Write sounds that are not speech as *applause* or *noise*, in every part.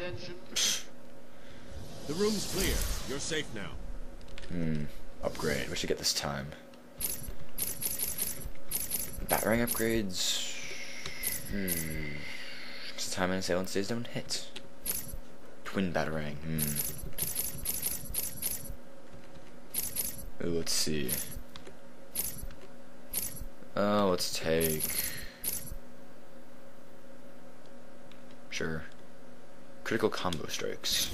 attention. The room's clear. You're safe now. Hmm. Upgrade. We should get this time. Batarang upgrades. Hmm. Just time and assailant stays don't hit. Twin batarang. Hmm. Ooh, let's see. Oh, let's take. Sure. Critical combo strikes.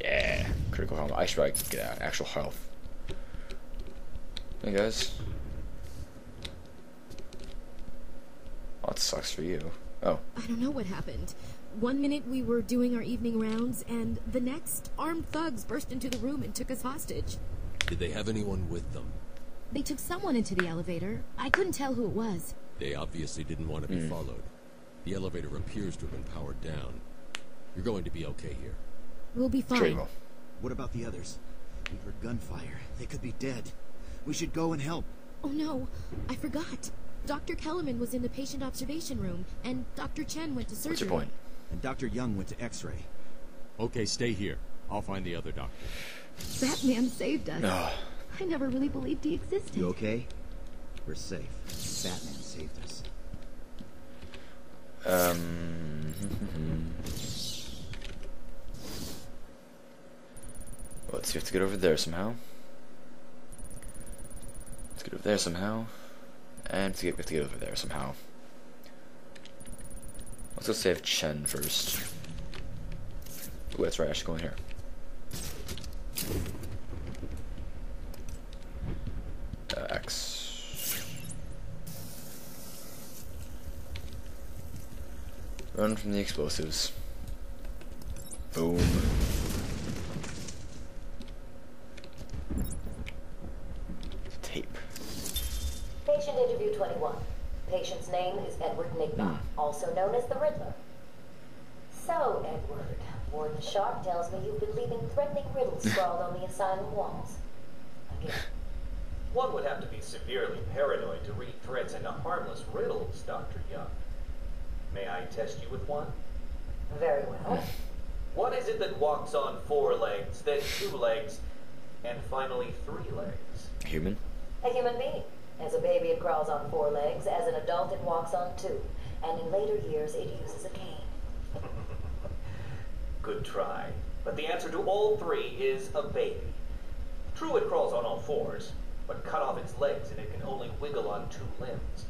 Yeah, critical combo. I should probably get out actual health. Hey guys. Oh, that sucks for you. Oh, I don't know what happened. One minute we were doing our evening rounds, and the next, armed thugs burst into the room and took us hostage. Did they have anyone with them? They took someone into the elevator. I couldn't tell who it was. They obviously didn't want to be Hmm. followed. The elevator appears to have been powered down. You're going to be okay here. We'll be fine. well. What about the others? We heard gunfire. They could be dead. We should go and help. Oh no, I forgot. Dr. Kellerman was in the patient observation room, and Dr. Chen went to surgery. What's your point? And Dr. Young went to X-ray. Okay, stay here. I'll find the other doctor. Batman saved us. No. I never really believed he existed. You okay? We're safe. Batman saved us. Um. *laughs* Let's see. Have to get over there somehow. Let's get over there somehow. And to get, we have to get over there somehow. Let's go save Chen first. Ooh, that's right. I should go in here. Uh, X. Run from the explosives. Boom. Tape. Patient interview 21. Patient's name is Edward Nigma, hmm. also known as the Riddler. So, Edward, Warden Sharp tells me you've been leaving threatening riddles *laughs* scrawled on the asylum walls. Again. One would have to be severely paranoid to read threats into harmless riddles, Dr. Young. May I test you with one? Very well. What is it that walks on four legs, then two legs, and finally three legs? Human. A human being. As a baby, it crawls on four legs. As an adult, it walks on two. And in later years, it uses a cane. *laughs* Good try. But the answer to all three is a baby. True, it crawls on all fours, but cut off its legs and it can only wiggle on two limbs.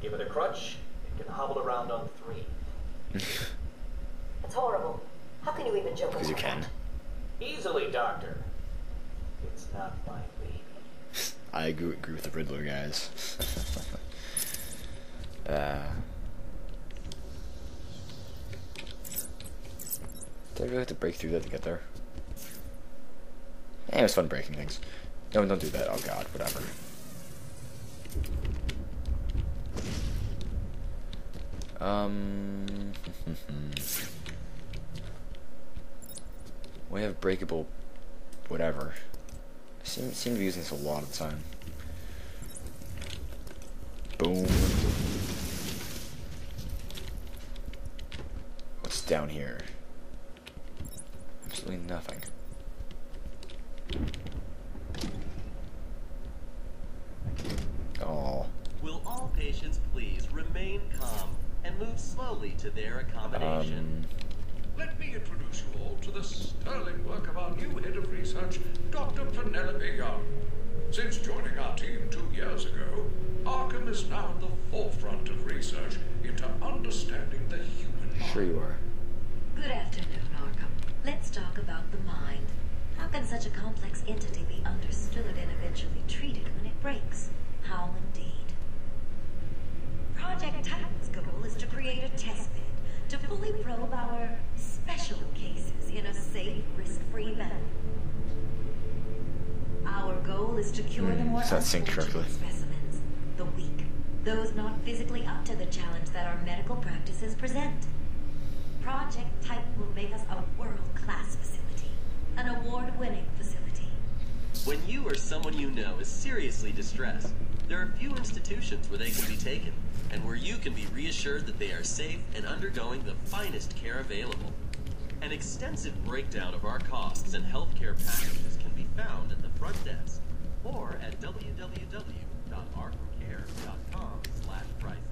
Give it a crutch, it can hobble around on three. It's horrible. How can you even joke Because you about can. that? Easily, Doctor. It's not my baby. I agree, agree with the Riddler, guys. *laughs* uh, did I really have to break through that to get there? Eh, it was fun breaking things. No, don't do that. Oh god, whatever. Um, *laughs* we have breakable, whatever. I seem, seem to be using this a lot of time. Boom. What's down here? Absolutely nothing. Oh. Will all patients please remain calm and move slowly to their accommodation? Um, Let me introduce you all to the sterling work of our new head of research, Dr. Penelope Young. Since joining our team two years ago, Arkham is now at the forefront of research into understanding the human mind. sure you are. Good afternoon, Arkham. Let's talk about the mind. How can such a complex entity be understood and eventually treated when it breaks? Goal is to the Hmm, more it's not synced correctly. specimens, the weak, those not physically up to the challenge that our medical practices present. Project Titan will make us a world-class facility, an award-winning facility. When you or someone you know is seriously distressed, there are few institutions where they can be taken. and where you can be reassured that they are safe and undergoing the finest care available. An extensive breakdown of our costs and healthcare packages can be found at the front desk or at www.arkhamcare.com slash prices.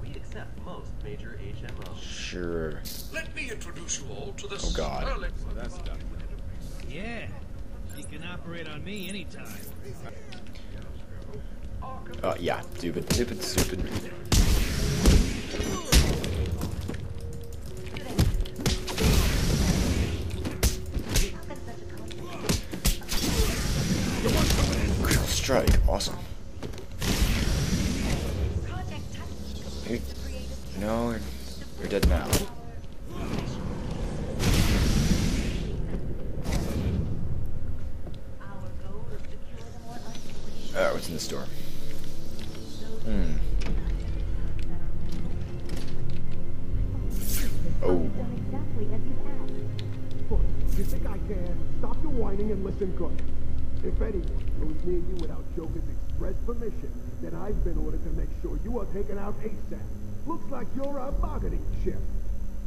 We accept most major HMOs. Sure. Let me introduce you all to the Oh, God. sterling. That's Dr. Yeah, she can operate on me anytime. Uh, yeah. Stupid, stupid, stupid. Strike. Awesome. Project Titan. You- no, you're, you're dead now. Alright, what's in the store? Hmm. Oh. As you think I can? Stop your whining and listen good. If anyone goes near you without Joker's express permission, then I've been ordered to make sure you are taken out ASAP. Looks like you're a bargaining chip.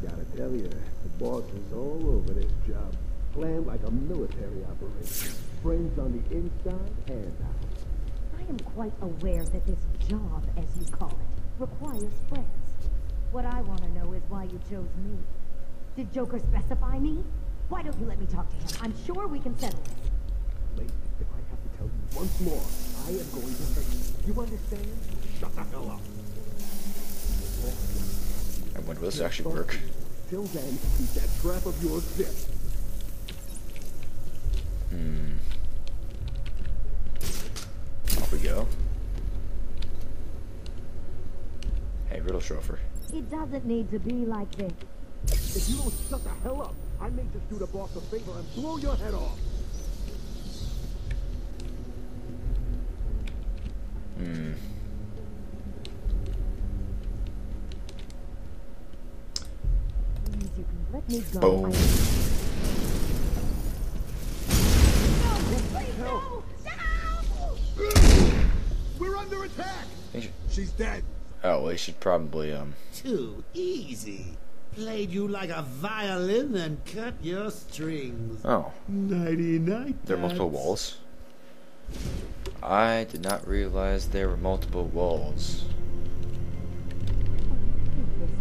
Gotta tell you, the boss is all over this job. Planned like a military operation. Friends on the inside and out. I am quite aware that this job, as you call it, requires friends. What I want to know is why you chose me. Did Joker specify me? Why don't you let me talk to him? I'm sure we can settle this. Lady, if I have to tell you once more, I am going to hurt you. You understand? Shut the hell up. I wonder will this actually work? Till then, keep that trap of yours zipped. Hmm. Off we go. Hey, Riddle Schrofer. It doesn't need to be like this. If you don't shut the hell up, I may just do the boss a favor and blow your head off. Hmm. Please, you can let me go. Boom. I- No, please, no! We're under attack! Should- She's dead. Oh, well, they should probably, um... Too easy. Played you like a violin and cut your strings. Oh. Nighty night. There are multiple walls? I did not realize there were multiple walls.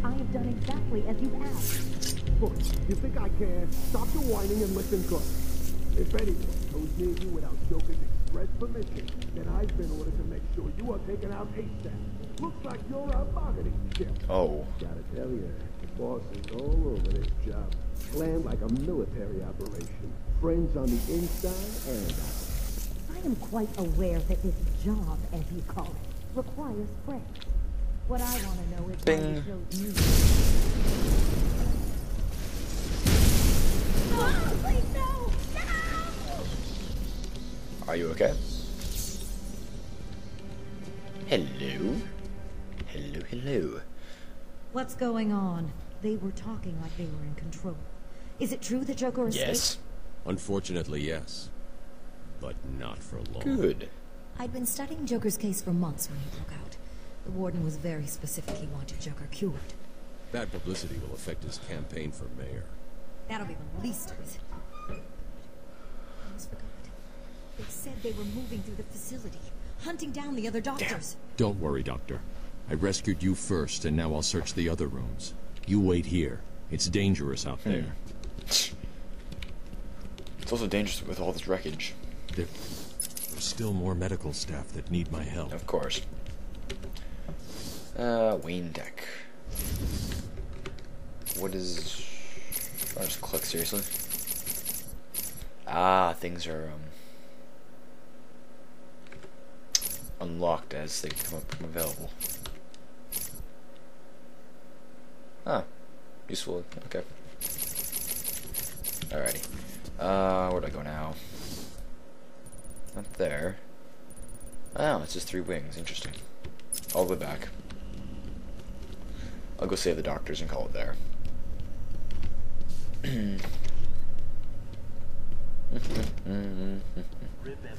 I have done exactly as you asked. Look, you think I can? Stop your whining and listen good. If anyone goes near you without Joker's express permission, then I've been ordered to make sure you are taken out ASAP. Looks like you're a bargaining chip. Oh. Gotta tell you, the boss is all over this job. Planned like a military operation. Friends on the inside and out. I am quite aware that this job, as you call it, requires friends. What I want to know is why you chose me. Oh, please, no! No! Are you okay? Hello? Hello, hello. What's going on? They were talking like they were in control. Is it true that Joker escaped? Yes. Unfortunately, yes. But not for long. Good. I'd been studying Joker's case for months when he broke out. The warden was very specific he wanted Joker cured. Bad publicity will affect his campaign for mayor. That'll be the least of it. I almost forgot. They said they were moving through the facility, hunting down the other doctors. Damn. Don't worry, Doctor. I rescued you first, and now I'll search the other rooms. You wait here. It's dangerous out there. It's also dangerous with all this wreckage. There's still more medical staff that need my help. Of course. Uh, WayneTech. What is... I'll just click, seriously? Ah, things are, um... Unlocked as they come up available. Ah, useful, okay. Alrighty. Uh, where do I go now? Not there. Oh, it's just three wings. Interesting. The way back. I'll go save the doctors and call it there. *clears throat* Remember,